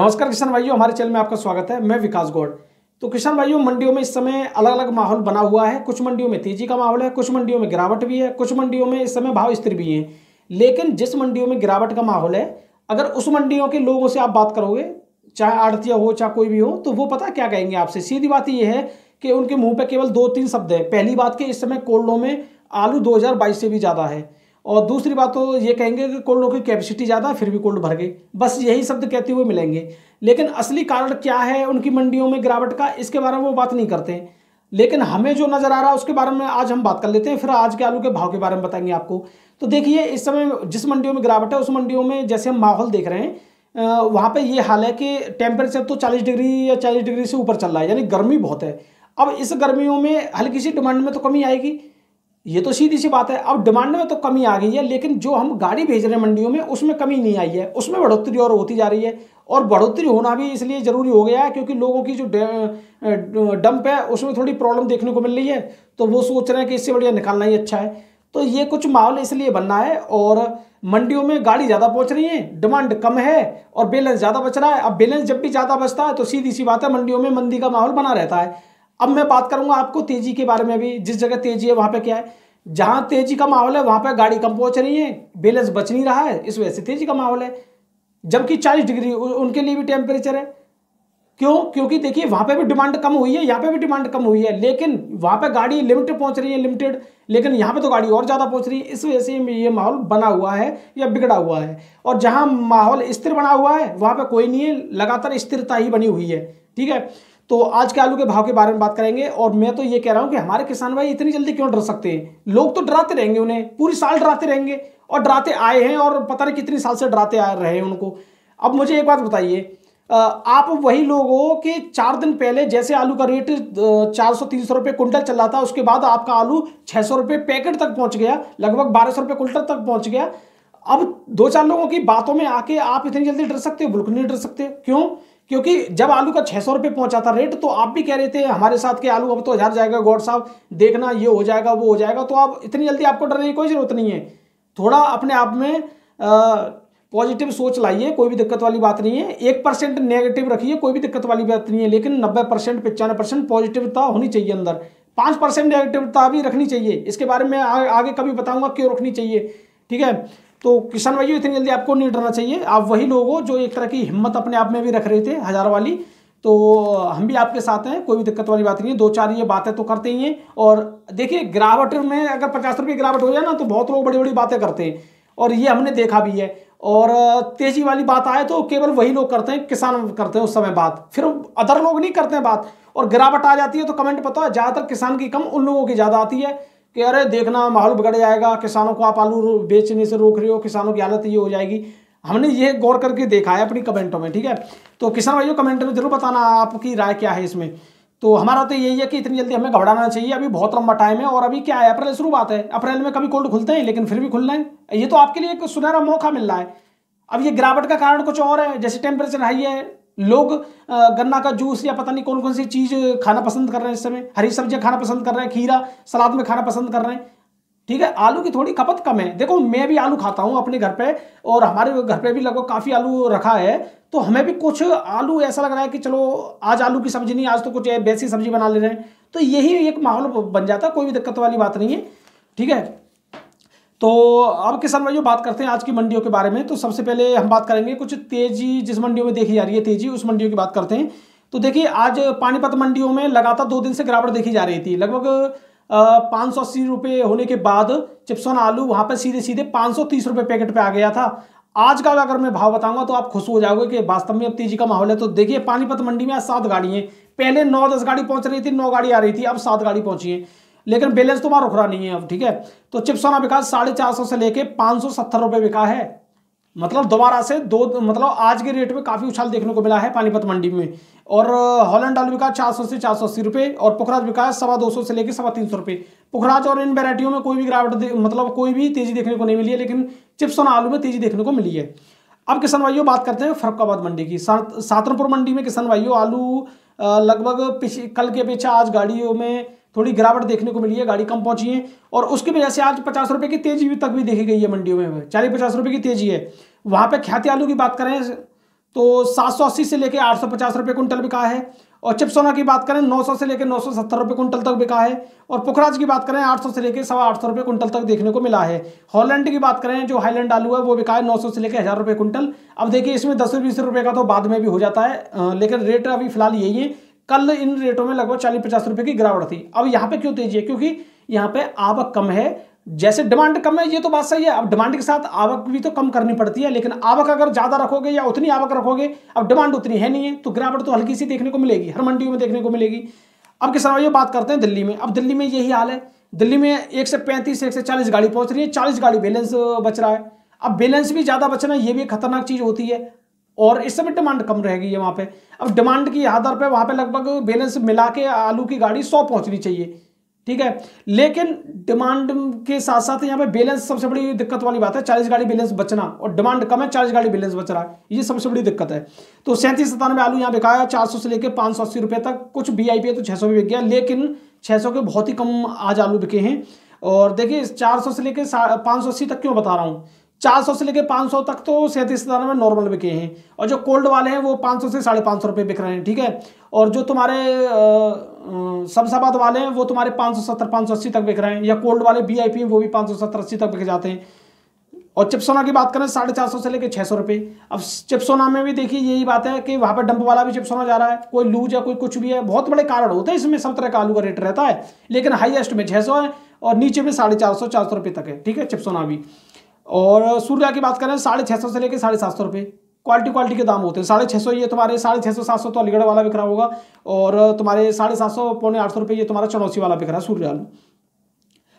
नमस्कार किसान भाइयों, हमारे चैनल में आपका स्वागत है। मैं विकास गौड़। तो किसान भाइयों, मंडियों में इस समय अलग अलग माहौल बना हुआ है। कुछ मंडियों में तेज़ी का माहौल है, कुछ मंडियों में गिरावट भी है, कुछ मंडियों में इस समय भाव स्थिर भी है। लेकिन जिस मंडियों में गिरावट का माहौल है, अगर उस मंडियों के लोगों से आप बात करोगे, चाहे आड़तिया हो, चाहे कोई भी हो तो वो पता क्या कहेंगे आपसे? सीधी बात यह है कि उनके मुँह पे केवल दो तीन शब्द है। पहली बात कि इस समय कोल्डों में आलू 2022 से भी ज़्यादा है। और दूसरी बात तो ये कहेंगे कि कोल्डों की कैपेसिटी ज़्यादा, फिर भी कोल्ड भर गई। बस यही शब्द कहते हुए मिलेंगे। लेकिन असली कारण क्या है उनकी मंडियों में गिरावट का, इसके बारे में वो बात नहीं करते। लेकिन हमें जो नज़र आ रहा है उसके बारे में आज हम बात कर लेते हैं। फिर आज के आलू के भाव के बारे में बताएँगे आपको। तो देखिए, इस समय जिस मंडियों में गिरावट है, उस मंडियों में जैसे हम माहौल देख रहे हैं वहाँ पे ये हाल है कि टेम्परेचर तो 40 डिग्री या 40 डिग्री से ऊपर चल रहा है, यानी गर्मी बहुत है। अब इस गर्मियों में हल्की सी डिमांड में तो कमी आएगी। ये तो सीधी सी बात है, अब डिमांड में तो कमी आ गई है, लेकिन जो हम गाड़ी भेज रहे हैं मंडियों में, उसमें कमी नहीं आई है, उसमें बढ़ोतरी और होती जा रही है, और बढ़ोतरी होना भी इसलिए ज़रूरी हो गया है क्योंकि लोगों की जो डंप है, उसमें थोड़ी प्रॉब्लम देखने को मिल रही है तो वो सोच रहे हैं कि इससे बढ़िया निकालना ही अच्छा है। तो ये कुछ माहौल इसलिए बनना है, और मंडियों में गाड़ी ज़्यादा पहुँच रही है डिमांड कम है, और बैलेंस ज़्यादा बच रहा है, अब बैलेंस जब भी ज़्यादा बचता है तो सीधी सी बात है, मंडियों में मंदी का माहौल बना रहता है। अब मैं बात करूँगा आपको तेज़ी के बारे में भी, जिस जगह तेज़ी है वहाँ पे क्या है? जहाँ तेज़ी का माहौल है, वहाँ पे गाड़ी कम पहुँच रही है, बैलेंस बच नहीं रहा है, इस वजह से तेज़ी का माहौल है। जबकि 40 डिग्री उनके लिए भी टेम्परेचर है। क्यों? क्योंकि देखिए, वहाँ पे भी डिमांड कम हुई है, यहाँ पे भी डिमांड कम हुई है, लेकिन वहाँ पे गाड़ी लिमिटेड पहुँच रही है लिमिटेड लेकिन यहाँ पे तो गाड़ी और ज़्यादा पहुँच रही है, इस वजह से ये माहौल बना हुआ है या बिगड़ा हुआ है। और जहाँ माहौल स्थिर बना हुआ है, वहाँ पे कोई नहीं है, लगातार स्थिरता ही बनी हुई है, ठीक है? तो आज के आलू के भाव के बारे में बात करेंगे और मैं तो ये कह रहा हूँ कि हमारे किसान भाई इतनी जल्दी क्यों डर सकते हैं? लोग तो डराते रहेंगे उन्हें, पूरी साल डराते रहेंगे और डराते आए हैं और पता नहीं कितनी साल से डराते आ रहे हैं उनको। अब मुझे एक बात बताइए आप वही लोग कि चार दिन पहले जैसे आलू का रेट चार सौ, तीन सौ रुपये कुंटल चल रहा था, उसके बाद आपका आलू छः सौ रुपये पैकेट तक पहुँच गया, लगभग बारह सौ रुपये कुंटल तक पहुँच गया। अब दो चार लोगों की बातों में आके आप इतनी जल्दी डर सकते हो? बिल्कुल नहीं डर सकते। क्यों? क्योंकि जब आलू का छह सौ रुपये पहुँचा था रेट तो आप भी कह रहे थे, हमारे साथ के आलू अब तो हज़ार जाएगा, गौर साहब, देखना ये हो जाएगा, वो हो जाएगा तो आप इतनी जल्दी आपको डरने की कोई ज़रूरत नहीं है। थोड़ा अपने आप में पॉजिटिव सोच लाइए, कोई भी दिक्कत वाली बात नहीं है। एक परसेंट नेगेटिव रखिए, कोई भी दिक्कत वाली बात नहीं है, लेकिन नब्बे परसेंट, पचानवे परसेंट पॉजिटिवता होनी चाहिए अंदर। पाँच परसेंट नेगेटिवता भी रखनी चाहिए। इसके बारे में आगे कभी बताऊँगा क्यों रखनी चाहिए। ठीक है? तो किसान भाइयों, इतनी जल्दी आपको नहीं डरना चाहिए। आप वही लोग हो जो एक तरह की हिम्मत अपने आप में भी रख रहे थे, हज़ार वाली। तो हम भी आपके साथ हैं, कोई भी दिक्कत वाली बात नहीं है। दो चार ये बातें तो करते ही हैं। और देखिए, गिरावट में अगर पचास रुपये गिरावट हो जाए ना तो बहुत लोग बड़ी बड़ी बातें करते हैं। और ये हमने देखा भी है। और तेज़ी वाली बात आए तो केवल वही लोग करते हैं, किसान करते हैं उस समय बात। फिर अदर लोग नहीं करते हैं बात। और गिरावट आ जाती है तो कमेंट पता है, ज़्यादातर किसान की कम उन लोगों की ज़्यादा आती है। कि अरे देखना, माहौल बिगड़ जाएगा, किसानों को आप आलू बेचने से रोक रहे हो, किसानों की हालत ये हो जाएगी। हमने ये गौर करके देखा है अपनी कमेंटों में, ठीक है? तो किसान भाइयों, कमेंट में ज़रूर बताना आपकी राय क्या है इसमें। तो हमारा तो यही है कि इतनी जल्दी हमें घबराना चाहिए, अभी बहुत लंबा टाइम है और अभी क्या है, अप्रैल शुरू बात है। अप्रैल में कभी कोल्ड खुलते हैं, लेकिन फिर भी खुल रहे हैं। ये तो आपके लिए एक सुनहरा मौका मिल रहा है। अब ये गिरावट का कारण कुछ और है, जैसे टेम्परेचर हाई है लोग गन्ना का जूस या पता नहीं कौन कौन सी चीज़ खाना पसंद कर रहे हैं इस समय। हरी सब्ज़ियाँ खाना पसंद कर रहे हैं, खीरा, सलाद में खाना पसंद कर रहे हैं। ठीक है, आलू की थोड़ी खपत कम है। देखो, मैं भी आलू खाता हूँ अपने घर पे और हमारे घर पे भी लगभग काफ़ी आलू रखा है तो हमें भी कुछ आलू ऐसा लग रहा है कि चलो, आज आलू की सब्ज़ी नहीं, आज तो कुछ वैसी सब्ज़ी बना ले रहे हैं। तो यही एक माहौल बन जाता कोई भी दिक्कत वाली बात नहीं है। ठीक है तो अब किसान भाइयों, बात करते हैं आज की मंडियों के बारे में। तो सबसे पहले हम बात करेंगे कुछ तेज़ी, जिस मंडियों में देखी जा रही है तेज़ी, उस मंडियों की बात करते हैं। तो देखिए, आज पानीपत मंडियों में लगातार दो दिन से गिरावट देखी जा रही थी। लगभग पाँच सौ अस्सी रुपये होने के बाद चिप्सन आलू वहाँ पर सीधे सीधे पाँच सौ तीस रुपये पैकेट पे आ गया था। आज का अगर मैं भाव बताऊँगा तो आप खुश हो जाओगे कि वास्तव में अब तेज़ी का माहौल है। तो देखिए, पानीपत मंडी में आज सात गाड़ी हैं। पहले नौ दस गाड़ी पहुँच रही थी, नौ गाड़ी आ रही थी, अब सात गाड़ी पहुँची है। लेकिन बैलेंस तो वहाँ रुक रहा नहीं है अब, ठीक है? तो चिप्सोना बिका साढ़े चार सौ से लेके पाँच सौ सत्तर रुपये बिका है। मतलब दोबारा से दो मतलब आज के रेट में काफ़ी उछाल देखने को मिला है पानीपत मंडी में। और हॉलैंड आलू बिका चार सौ से चार सौ अस्सी रुपये और पुखराज बिका सवा दो सौ से लेकर सवा तीन सौ रुपये पुखराज और इन वेराइटियों में कोई भी गिरावट मतलब कोई भी तेज़ी देखने को नहीं मिली है, लेकिन चिप्सोना आलू में तेज़ी देखने को मिली है। अब किसान भाइयों, बात करते हैं फरुखाबाद मंडी की। सातनपुर मंडी में किसान भाइयों, आलू लगभग कल के अपेक्षा आज गाड़ियों में थोड़ी गिरावट देखने को मिली है, गाड़ी कम पहुँची है, और उसकी वजह से आज पचास रुपये की तेज़ी भी तक भी देखी गई है मंडियों में। चालीस पचास रुपये की तेज़ी है। वहाँ पे ख्याति आलू की बात करें तो सात सौ अस्सी से लेकर आठ सौ पचास रुपये कुंटल बिका है, और चिपसोना की बात करें 900 से लेकर नौ सौ सत्तर रुपये कुंटल तक बिका है, और पुखराज की बात करें 800 से लेकर सवा आठ सौ रुपये कुंटल तक देखने को मिला है। हॉलैंड की बात करें, जो हाईलैंड आलू है, वो बिका है 900 से लेकर हज़ार रुपये कुंटल। अब देखिए, इसमें दस बीस रुपये का तो बाद में भी हो जाता है लेकिन रेट अभी फ़िलहाल यही है कल इन रेटों में लगभग चालीस पचास रुपए की गिरावट थी। अब यहाँ पे क्यों तेज़ी है? क्योंकि यहाँ पे आवक कम है। जैसे डिमांड कम है, ये तो बात सही है। अब डिमांड के साथ आवक भी तो कम करनी पड़ती है, लेकिन आवक अगर ज़्यादा रखोगे या उतनी आवक रखोगे, अब डिमांड उतनी है नहीं है तो गिरावट तो हल्की सी देखने को मिलेगी, हर मंडियों में देखने को मिलेगी। अब किसान भाइयों, बात करते हैं दिल्ली में। अब दिल्ली में यही हाल है। दिल्ली में एक से पैंतीस, एक से चालीस गाड़ी पहुँच रही है। चालीस गाड़ी बैलेंस बच रहा है। अब बैलेंस भी ज़्यादा बचना, ये भी खतरनाक चीज़ होती है। और इस समय डिमांड कम रहेगी है वहाँ पे। अब डिमांड की आधार पे वहाँ पे लगभग बैलेंस मिला के आलू की गाड़ी सौ पहुँचनी चाहिए, ठीक है? लेकिन डिमांड के साथ साथ यहाँ पे बैलेंस सबसे बड़ी दिक्कत वाली बात है, चालीस गाड़ी बैलेंस बचना, और डिमांड कम है, चालीस गाड़ी बैलेंस बच रहा है, ये सबसे बड़ी दिक्कत है। तो सैंतीस सतानवे आलू यहाँ बिकाया चार सौ से लेकर पाँच सौ अस्सी रुपये तक, कुछ बी आई पी है तो छः सौ भी बिक गया, लेकिन छः सौ के बहुत ही कम आज आलू बिके हैं। और देखिए, चार सौ से लेकर पाँच सौ अस्सी तक क्यों बता रहा हूँ? चार सौ से लेकर पाँच सौ तक तो सैंतीस में नॉर्मल बिके हैं। और जो कोल्ड वाले हैं, वो पाँच सौ से साढ़े पाँच सौ रुपये बिक रहे हैं, ठीक है? और जो तुम्हारे सबसाबाद वाले हैं, वो तुम्हारे पाँच सौ सत्तर, पाँच सौ अस्सी तक बिक रहे हैं। या कोल्ड वाले वी आई पी वो भी पाँच सौ सत्तर, अस्सी तक बिक जाते हैं। और चिप्सोना की बात करें, साढ़े चार सौ से लेकर छः सौ रुपये। अब चिप्सोना में भी देखिए, यही बात है कि वहाँ पर डंप वाला भी चिप्सोना जा रहा है। कोई लूज या कोई कुछ भी है, बहुत बड़े कारण होते हैं इसमें, सब तरह का आलू का रेट रहता है। लेकिन हाईएस्ट में छः सौ है, और नीचे में साढ़े चार सौ चार सौ रुपये तक है, ठीक है, चिप्सोना भी। और सूर्या की बात करें, साढ़े छः सौ से लेकर साढ़े सात सौ रुपये क्वालिटी क्वालिटी के दाम होते हैं। साढ़े छः सौ ये तुम्हारे, साढ़े छः सौ, सात सौ तो अलीगढ़ वाला बिक रहा होगा। और तुम्हारे साढ़े सात सौ पौने आठ सौ रुपये ये तुम्हारा चौड़ौसी वाला बिक रहा है, सूर्य आलू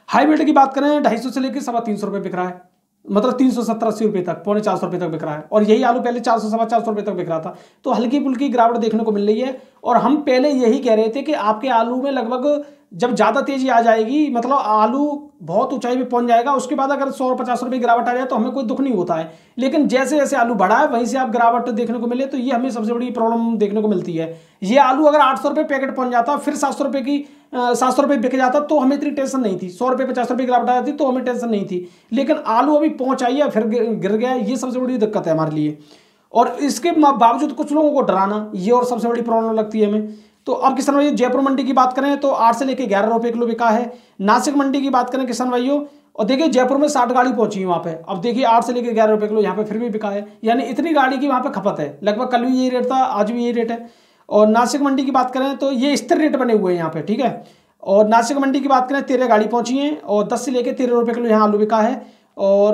हाईब्रिड की बात करें, ढाई सौ से लेकर सवा तीन सौ रुपये बिक रहा है। मतलब तीन सौ सत्तर अस्सी रुपये तक, पौने चार सौ रुपये तक बिक रहा है। और यही आलू पहले चार सौ सवा चार सौ तक बिक रहा था। तो हल्की फुल्की गिरावट देखने को मिल रही है। और हम पहले यही कह रहे थे कि आपके आलू में लगभग जब ज़्यादा तेज़ी आ जाएगी मतलब आलू बहुत ऊंचाई पे पहुँच जाएगा, उसके बाद अगर सौ पचास रुपये गिरावट आ जाए तो हमें कोई दुख नहीं होता है। लेकिन जैसे जैसे आलू बढ़ा है, वहीं से आप गिरावट देखने को मिले तो ये हमें सबसे बड़ी प्रॉब्लम देखने को मिलती है। ये आलू अगर आठ सौ रुपये पैकेट पहुँच जाता, फिर सात सौ रुपये की सात सौ रुपये बिक जाता तो हमें इतनी टेंशन नहीं थी। सौ रुपये, पचास रुपये गिरावट आ जाती तो हमें टेंशन नहीं थी। लेकिन आलू अभी पहुँच आई है, फिर गिर गया ये सबसे बड़ी दिक्कत है हमारे लिए। और इसके बावजूद कुछ लोगों को डराना, ये और सबसे बड़ी प्रॉब्लम लगती है हमें। तो अब किसान भाई जयपुर मंडी की बात करें तो आठ से लेकर ग्यारह रुपये किलो बिका है। नासिक मंडी की बात करें किसान भाइयों, और देखिए जयपुर में साठ गाड़ी पहुँची है वहाँ पे। अब देखिए आठ से लेकर ग्यारह रुपये किलो यहाँ पे फिर भी बिका है। यानी इतनी गाड़ी की वहाँ पे खपत है। लगभग कल भी यही रेट था, आज भी यही रेट है। और नासिक मंडी की बात करें तो ये स्थिर रेट बने हुए हैं यहाँ पे, ठीक है? और नासिक मंडी की बात करें, तेरह गाड़ी पहुँची है और दस से लेकर तेरह रुपये किलो यहाँ आलू बिका है। और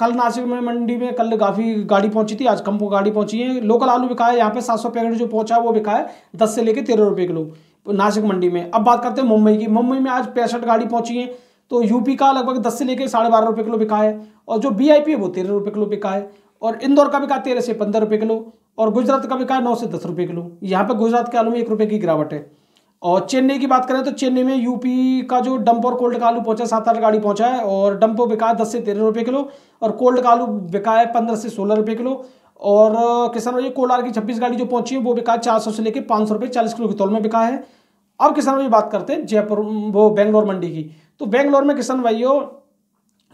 कल नासिक में मंडी में कल काफ़ी गाड़ी पहुँची थी, आज कम गाड़ी पहुँची है। लोकल आलू बिका है, यहाँ पे सात सौ पैकेट जो पहुँचा है वो बिका है, दस से लेकर तेरह रुपये किलो नासिक मंडी में। अब बात करते हैं मुंबई की। मुंबई में आज पैंसठ गाड़ी पहुँची है तो यूपी का लगभग दस से लेकर साढ़े बारह रुपये किलो बिका है, और जो बी है वो तेरह रुपये किलो बिका है, और इंदौर का बिका तेरह से पंद्रह रुपये किलो। और गुजरात का बिका नौ से दस रुपये किलो। यहाँ पर गुजरात के आलू में एक रुपये की गिरावट है। और चेन्नई की बात करें तो चेन्नई में यूपी का जो डंप और कोल्ड का आलू पहुँचा सात आठ गाड़ी पहुँचा है और डंप बिका है दस से तेरह रुपये किलो और कोल्ड का आलू बिका है पंद्रह से सोलह रुपये किलो। और किसान भाई कोलार की छब्बीस गाड़ी जो पहुँची है, वो बिका है चार सौ से लेकर पाँच सौ रुपये चालीस किलो की तौल में बिका है। अब किसान भाई, बात करते हैं जयपुर, वो बेंगलोर मंडी की। तो बेंगलोर में किसान भाइयों,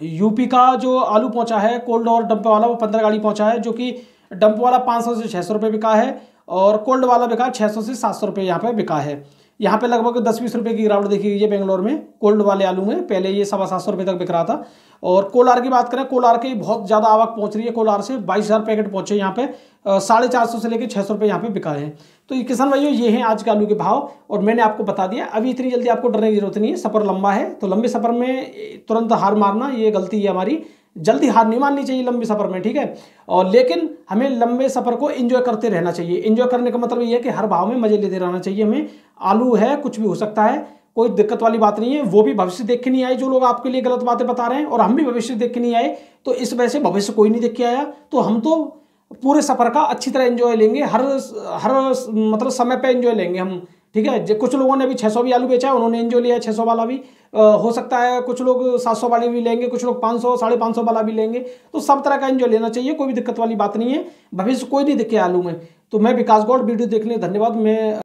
यूपी का जो आलू पहुँचा है, कोल्ड और डंप वाला, वो पंद्रह गाड़ी पहुँचा है, जो कि डंप वाला पाँच सौ से छः सौ रुपये बिका है और कोल्ड वाला बिका छः सौ से सात सौ रुपये यहाँ पे बिका है। यहाँ पे लगभग दस बीस रुपये की गिरावट देखी गई है बेंगलोर में कोल्ड वाले आलू में। पहले ये सवा सात सौ रुपये तक बिक रहा था और कोलार की बात करें कोलार की बहुत ज़्यादा आवक पहुँच रही है। कोलार से बाईस हज़ार पैकेट पहुँचे यहाँ पे साढ़े चार सौ से लेकर छः सौ रुपये यहाँ पे बिका है। तो ये किसान भाइयों, ये हैं आज के आलू के भाव और मैंने आपको बता दिया। अभी इतनी जल्दी आपको डरने की ज़रूरत नहीं है, सफ़र लंबा है। तो लंबे सफ़र में तुरंत हार मारना, ये गलती है हमारी। जल्दी हार नहीं माननी चाहिए लंबे सफ़र में, ठीक है? और लेकिन हमें लंबे सफ़र को एंजॉय करते रहना चाहिए। एंजॉय करने का मतलब ये है कि हर भाव में मज़े लेते रहना चाहिए हमें। आलू है, कुछ भी हो सकता है, कोई दिक्कत वाली बात नहीं है, वो भी भविष्य देख के नहीं आए जो लोग आपके लिए गलत बातें बता रहे हैं, और हम भी भविष्य देख के नहीं आए तो इस वजह से भविष्य कोई नहीं देख के आया। तो हम तो पूरे सफ़र का अच्छी तरह एंजॉय लेंगे, हर हर मतलब समय पे एंजॉय लेंगे हम। ठीक है? कुछ लोगों ने भी 600 भी आलू बेचा है उन्होंने एंजॉय लिया है 600 वाला भी। आ, हो सकता है कुछ लोग 700 वाले भी लेंगे कुछ लोग 500 साढ़े पाँच सौ वाला भी लेंगे। तो सब तरह का एंजॉय लेना चाहिए कोई भी दिक्कत वाली बात नहीं है। भविष्य कोई नहीं दिखे आलू में। तो मैं विकास गौड़ वीडियो देखने धन्यवाद। मैं